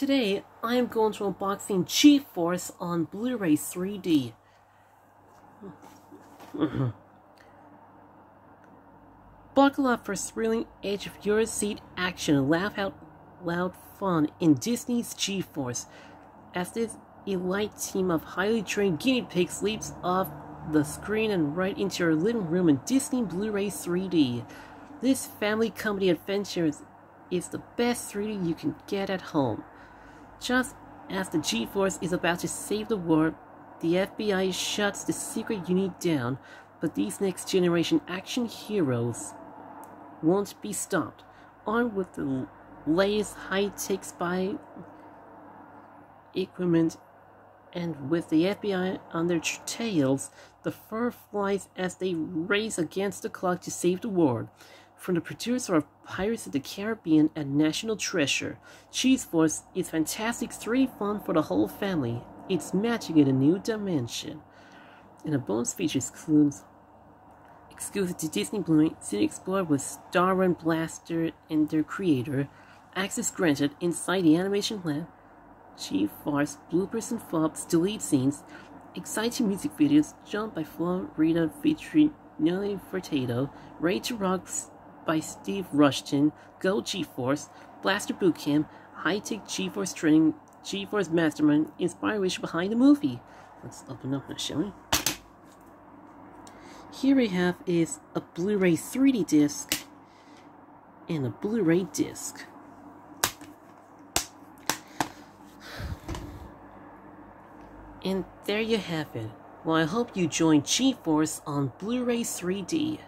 Today, I am going to unboxing G-Force on Blu-ray 3D. Buckle up for thrilling edge of your seat action and laugh out loud fun in Disney's G-Force as this elite team of highly trained guinea pigs leaps off the screen and right into your living room in Disney Blu-ray 3D. This family comedy adventure is, the best 3D you can get at home. Just as the G-Force is about to save the world, the FBI shuts the secret unit down, but these next generation action heroes won't be stopped. Armed with the latest high-tech spy equipment and with the FBI on their tails, the fur flies as they race against the clock to save the world. From the producer of Pirates of the Caribbean and National Treasure, G-Force is fantastic 3 fun for the whole family. It's magic in a new dimension. And the bonus features includes exclusive to Disney Blu-ray, City Explorer with Star Run Blaster and their creator, access granted inside the animation lab, Chief Farce, bloopers and flops, delete scenes, exciting music videos, Jump by Flo Rida featuring Nelly Furtado, Ray to Rocks by Steve Rushton, Go G-Force, Blaster Bootcamp, High Tech G-Force Training, G-Force Mastermind, inspiration behind the movie. Let's open up now, shall we? Here we have is a Blu-ray 3D disc and a Blu-ray disc. And there you have it. Well, I hope you join G-Force on Blu-ray 3D.